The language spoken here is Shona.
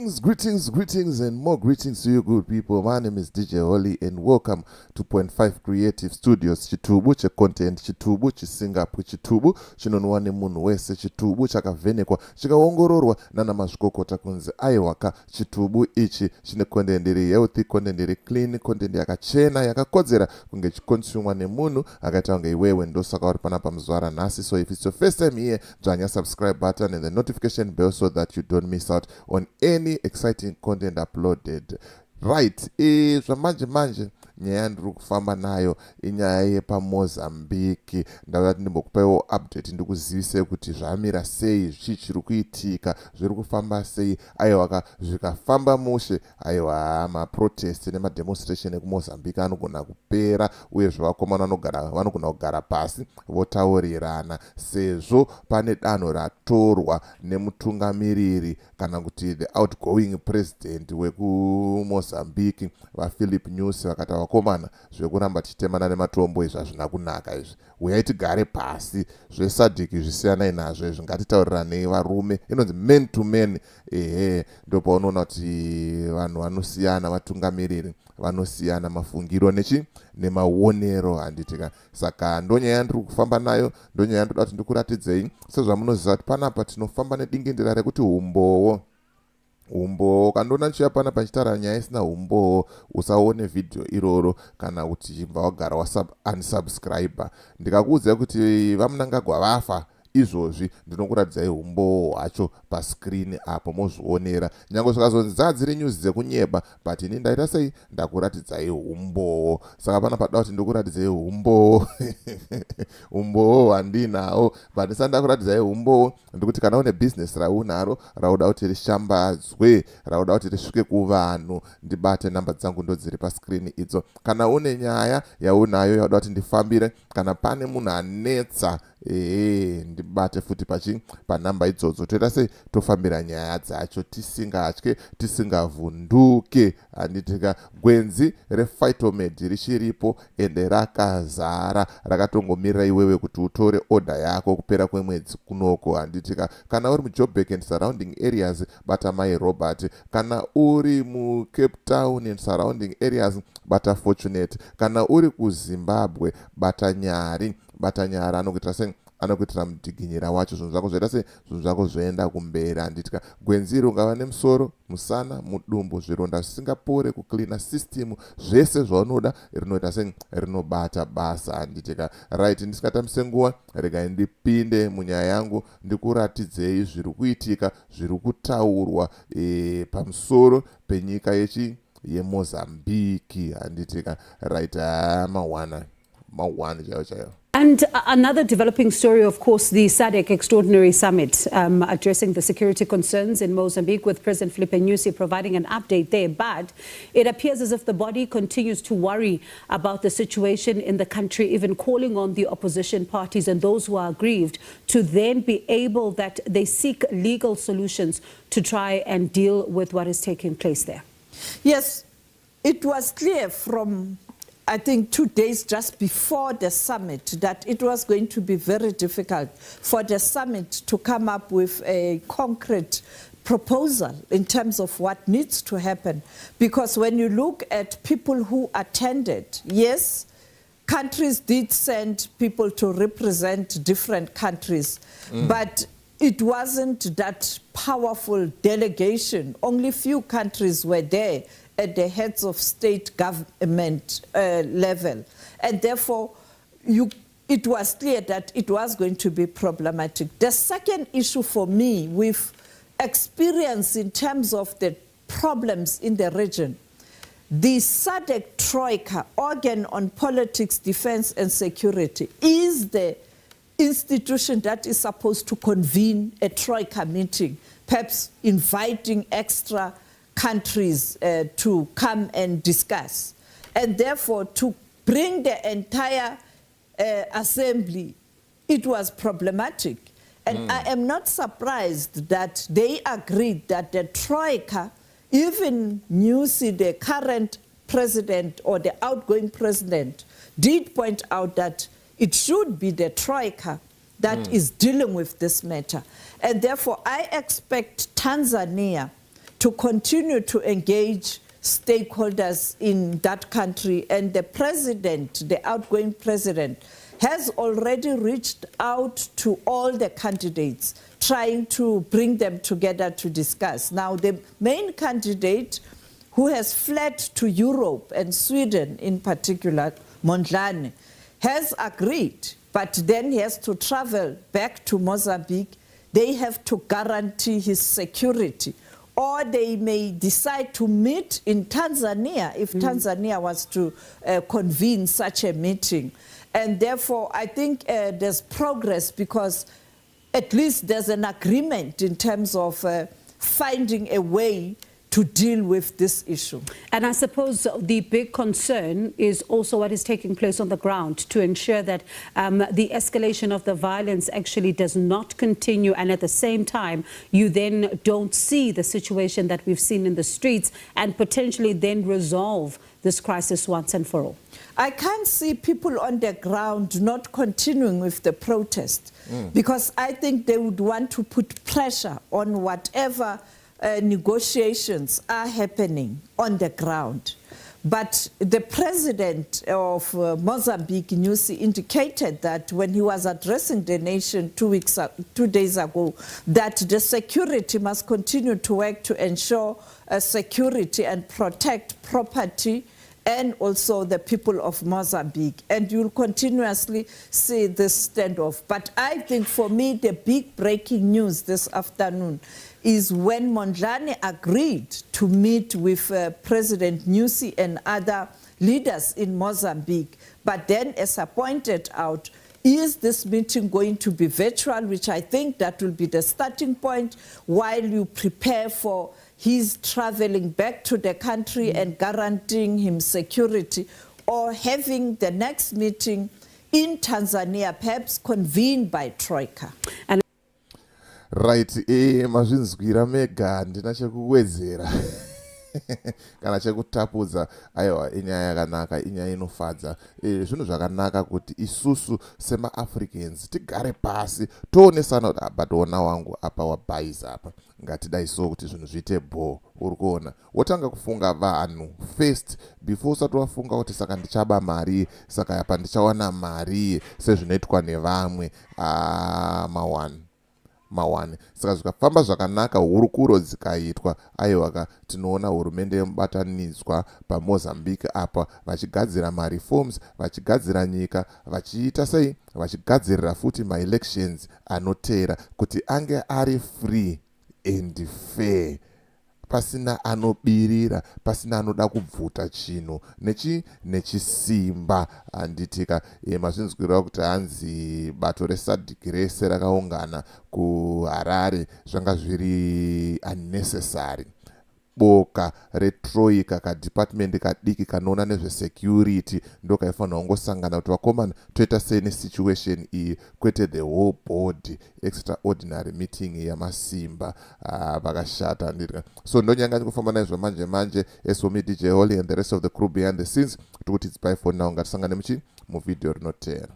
Greetings, greetings, greetings, and more greetings to you, good people. My name is DJ Holly, and welcome to Point Five Creative Studios. Chitubu checontent, chitubu chisingapu, chitubu chinonwa nemunhu wese, chitubu chakavhenekwa chikaongororwa nana mazvikokota kunzi aiwaka. Chitubu ichi chine content iri healthy, content iri clean, content yakachena, yakakodzera kunge chikonsumwa nemunhu akaita kunge iwewe. Ndosaka uri panapa muzuva ranhasi. So if it's your first time here, dzvanya subscribe button and the notification bell so that you don't miss out on any exciting content uploaded. Right e, zvamanje manje nyaya ndiri kufamba nayo inyaya yepamozambiki ndauda kuti ndimbokupaiwo update ndikuzivise kuti zvamira sei zvii chiri kuitika zviri kufamba sei aiwaka zvikafamba mushe. Aiwa maprotest nemademonstration ekumozambiki anogona kupera uyezve vakomana vanogona kugara pasi votaurirana. Sezvo pane danho ratorwa nemutungamiriri kana kuti the outgoing president wekumozambiki vaphilip news vakati vakomana zvekuramba tichitemana nematombo izvi hazvina kunaka izvi. Uyai tigare pasi zvesadhiki zvisiyanai nazvo izvi. Ngatitauriranei varume inonzi man to man ehe ndopaunoona kuti vanhu vanosiyana vatungamiriri vanosiyana mafungiro nechi nemaonero handitika saka ndonyaya ndiri kufamba nayo ndonyaya ndoda kuti ndikuratidzei sezvamunoziva kuti panapa tinofamba nedingendera rekuti umbowo umbowo ukandoona ndichiuya pana pachitaura nyaya isina umbowo usaone vhidhiyo iroro kana kuti chimbva wagara waunsubscriber ndikakuudzai kuti vamunangagwa vafa izvozvi ndinokuratidzai umbowo hwacho paskrini apo mozvionera. Nyange zvikazonzi dzadziri nyuzi dzekunyeba but ini ndaita sei? Ndakuratidzai umbowo saka pana pada kuti ndikuratidzai umbowo umbowo hwandinawo but ndisati ndakuratidzai umbowo ndikuti kana une bhizinesi raunaro rauda kuti rishambadzwe rauda kuti risvike kuvanhu ndibate nhamba dzangu ndo dziri paskrini idzo. Kana une nyaya yaunayo yauda kuti ndifambire kana pane munhu anetsa ehe ndibate futi pachi panhamba idzodzo. Toita sei tofambira nyaya dzacho tisingatye tisingavhunduke. Handitika gwenzi refitomed richiripo ende rakazara rakatongomirira iwewe kuti utore odha yako kupera kwemwedzi kunoko. Handitika kana uri mujobek and surrounding areas bata mai robert. Kana uri mucape town and surrounding areas bata fortunate. Kana uri kuzimbabwe bata nyari bata nyara anokuitira sei anokuitira mudhiginyira wacho. Zvinhu zvako zvoita sei? Zvinhu zvako zvoenda kumberi handitika gwenziri ungava nemusoro musana mudumbu zvironda zvisingapore kuklina system zvese zvaunoda rinoita sei rinobata basa. Handitika right ndisingatambise nguva regai ndipinde munyaya yangu ndikuratidzei zviri kuitika zviri kutaurwa e, pamusoro penyika yechi yemozambiki. Handitika right mawana mawana chaivo chaivo And another developing story, of course, the SADC Extraordinary Summit um, addressing the security concerns in Mozambique with President Filipe Nyusi providing an update there. But it appears as if the body continues to worry about the situation in the country, even calling on the opposition parties and those who are aggrieved to then be able that they seek legal solutions to try and deal with what is taking place there. Yes, it was clear from I think two days just before the summit that it was going to be very difficult for the summit to come up with a concrete proposal in terms of what needs to happen. Because when you look at people who attended, yes, countries did send people to represent different countries, mm. but it wasn't that powerful delegation. Only few countries were there at the heads of state government uh, level. And therefore, you, it was clear that it was going to be problematic. The second issue for me, with experience in terms of the problems in the region, the SADC Troika, organ on politics, defense, and security, is the institution that is supposed to convene a Troika meeting, perhaps inviting extra countries uh, to come and discuss. And therefore, to bring the entire uh, assembly, it was problematic. And mm. I am not surprised that they agreed that the Troika, even Newsy, the current president or the outgoing president, did point out that it should be the Troika that mm. is dealing with this matter. And therefore, I expect Tanzania to continue to engage stakeholders in that country. And the president, the outgoing president, has already reached out to all the candidates, trying to bring them together to discuss. Now, the main candidate who has fled to Europe and Sweden in particular, Mondlane, has agreed, but then he has to travel back to Mozambique. They have to guarantee his security. Or they may decide to meet in Tanzania if mm. Tanzania was to uh, convene such a meeting. And therefore, I think uh, there's progress because at least there's an agreement in terms of uh, finding a way to deal with this issue. And I suppose the big concern is also what is taking place on the ground to ensure that um, the escalation of the violence actually does not continue and at the same time you then don't see the situation that we've seen in the streets and potentially then resolve this crisis once and for all. I can't see people on the ground not continuing with the protest mm. because I think they would want to put pressure on whatever uh, negotiations are happening on the ground. But the president of uh, Mozambique, Nyusi, indicated that when he was addressing the nation two, weeks, uh, two days ago, that the security must continue to work to ensure uh, security and protect property and also the people of Mozambique. And you'll continuously see this standoff. But I think for me, the big breaking news this afternoon is when Mondlane agreed to meet with uh, President Nyusi and other leaders in Mozambique. But then, as I pointed out, is this meeting going to be virtual, which I think that will be the starting point while you prepare for his traveling back to the country mm. and guaranteeing him security, or having the next meeting in Tanzania, perhaps convened by Troika. And right e mazvinzwira mega handina chekuwedzera kana chekutapudza aiwa inyaya yakanaka inyaya inofadza. E, zvinhu zvakanaka kuti isusu semaafricans tigare pasi toonesana kuti abatoona wangu apa wabhaisa apa. Ngatidai so kuti zvinhu zviite bho uri kuona. Wotanga kufunga vanhu first before usati wafunga kuti saka ndichaba mari saka yapa ndichawana mari sezvinoitwa nevamwe. Ah, mawani. Mawane saka zvikafamba zvakanaka hurukuro dzikaitwa. Aiwaka tinoona hurumende yemubatanidzwa pamozambique apa vachigadzira mareforms vachigadzira nyika vachiita sei? Vachigadzirira futi maelections anoteera kuti ange ari free and fair pasina anobirira pasina anoda kubvuta chinhu. Nechi nechisimba handitika. E, mazvinzwirwa kuti hanzi bato resadhiki rese rakaungana kuharare zvanga zviri unnecessary boka retroika kadhipatimendi kadiki kanoona nezvesecurity ndo kaifanira kungosangana kuti vakomana toita sei nesituation iyi. Kwete the whole board extraordinary meeting yamasimba ah, vakashata uh, ndirika so ndonyanga ndikufamba naizvo manje manje esomi dj holly and the rest of the crew behind the scenes kuti kuti its by for now. Ngatisangane muchi muvhidhiyo rinoteera